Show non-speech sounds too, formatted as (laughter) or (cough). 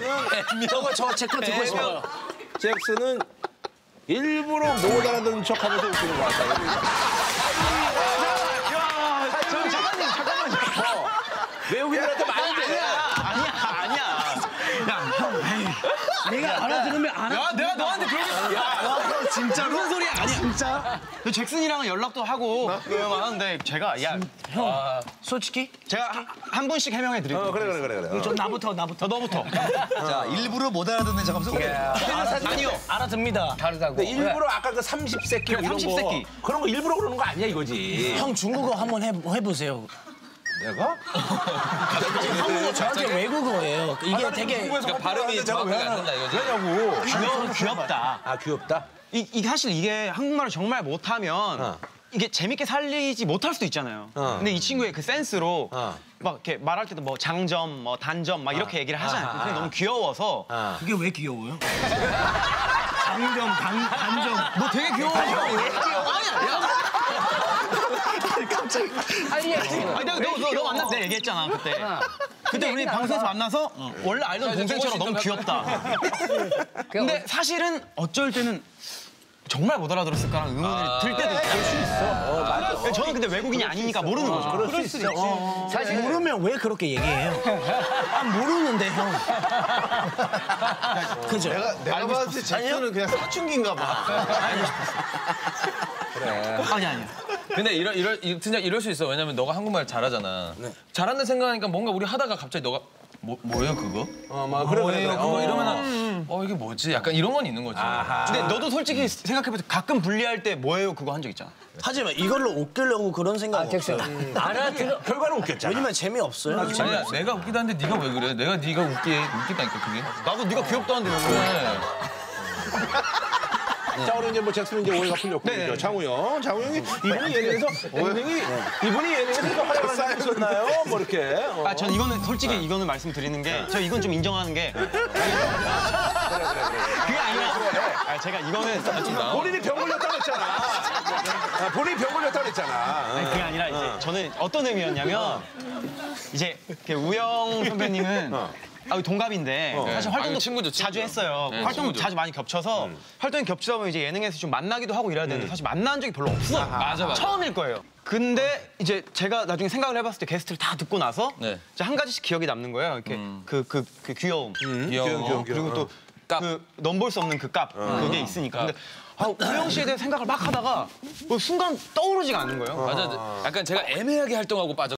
잭슨은 저거 저 제 거 듣고 싶어요. 잭슨은 일부러 못 알아듣는 척하면서 웃기는 것 같아요. 외국인들한테 많이 돼. 내가 알아들으면 알아. 야, 내가 너한테 그러지 야, 진짜로? 무슨 소리야? 아니야. 진짜? 잭슨이랑은 연락도 하고 그만 하는데 제가 야, 형, 솔직히 제가 한, 한 분씩 해명해 드릴게요. 어, 그래 그래 그래 그래. 저 나부터 나부터. 너부터. 자, 일부러 못 알아듣는 척하면서 아니요. 알아듭니다. 다르다고. 근데 일부러 아까 그 30세끼 이런 30 새끼. 거 그런 거 일부러 그러는 거 아니야 이거지. 형 중국어 한번 해, 해보세요. 내가? (laughs) 한국어 저한테 외국어예요. 이게 되게 그러니까 발음이 정확하게 안 된다 이거지. 왜냐고? 귀여, 귀엽다. 아 귀엽다. 이, 이 사실 이게 한국말을 정말 못하면 어. 이게 재밌게 살리지 못할 수도 있잖아요. 어. 근데 이 친구의 그 센스로 어. 막 이렇게 말할 때도 뭐 장점, 뭐 단점 막 이렇게 얘기를 하잖아요. 아, 그게 아, 너무 귀여워서 아. 그게 왜 귀여워요? 장점, 단, 단점. 뭐 되게 귀여워. 아니, 아니 내가 너, 너, 너 만났을 때 얘기했잖아 그때. 그때 우리 방송에서 만나서 원래 알던 동생처럼 너무 귀엽다. (laughs) 근데 사실은 어쩔 때는 정말 못 알아들었을까라는 의문이 들 때도 있어요. 저는 근데 외국인이 아니니까 모르는 거죠. 그럴 수 있지. 사실 모르면 왜 그렇게 얘기해요? 아 모르는데 형. (laughs) 그죠? 내가 봤을 때 잭슨은 그냥 사춘기인가 봐. 아니 아니. 근데 이럴 이럴 이- 진짜 이럴 수 있어. 왜냐면 너가 한국말 잘하잖아. 잘한다 생각하니까 뭔가 우리 하다가 갑자기 너가 뭐 뭐예요 그거? 어, 막 그래 그래 뭐예요 그래. 그거 어. 이러면은 어 이게 뭐지? 약간 이런 건 있는 거지. 근데 너도 솔직히 생각해보면 가끔 불리할 때 뭐예요 그거 한 적 있잖아. 하지만 이걸로 웃기려고 그런 생각 없어요. 알아들어. 결과는 웃겼잖아. 왜냐면 재미없어요. 아 니야 내가 웃기다는데 네가 왜 그래? 내가 네가 웃기 웃기다니까 그게. 나도 네가 귀엽다는데 왜 그래? (laughs) 그래. 자, 우리 이제 뭐 잭슨 이제 오해가 풀렸고 네네. 그죠? 장우 형, 장우 형이 이분이 예능에서 예능이 이분이 예능에서 좀 활약을 했었나요? 뭐 이렇게. 어. 아, 전 이거는 솔직히 이거는 말씀드리는 게 저 이건 좀 인정하는 게 그게 아니라 아, 제가 이거는 본인이 병 걸렸다고 했잖아. 아, 본인이 병 걸렸다고 했잖아. 아니, 그게 아니라 이제 저는 어떤 의미였냐면 이제 그 우영 선배님은 아, 동갑인데 사실 활동도 아니, 친구죠, 친구죠. 자주 했어요. 네, 활동 친구죠. 자주 많이 겹쳐서 활동이 겹치다 보면 이제 예능에서 좀 만나기도 하고 이래야 되는데 사실 만난 적이 별로 없어요. 맞아, 맞아. 처음일 거예요. 근데 이제 제가 나중에 생각을 해봤을 때 게스트를 다 듣고 나서 네. 이제 한 가지씩 기억이 남는 거예요. 이렇게 그 그 그 귀여움 귀여워. 귀여워, 귀여워. 그리고 또 값. 그 넘볼 수 없는 그값 그게 있으니까. 근데 아, 우영 씨에 대해 생각을 막 하다가 뭐 순간 떠오르지가 않는 거예요. 맞아. 약간 제가 애매하게 활동하고 빠져.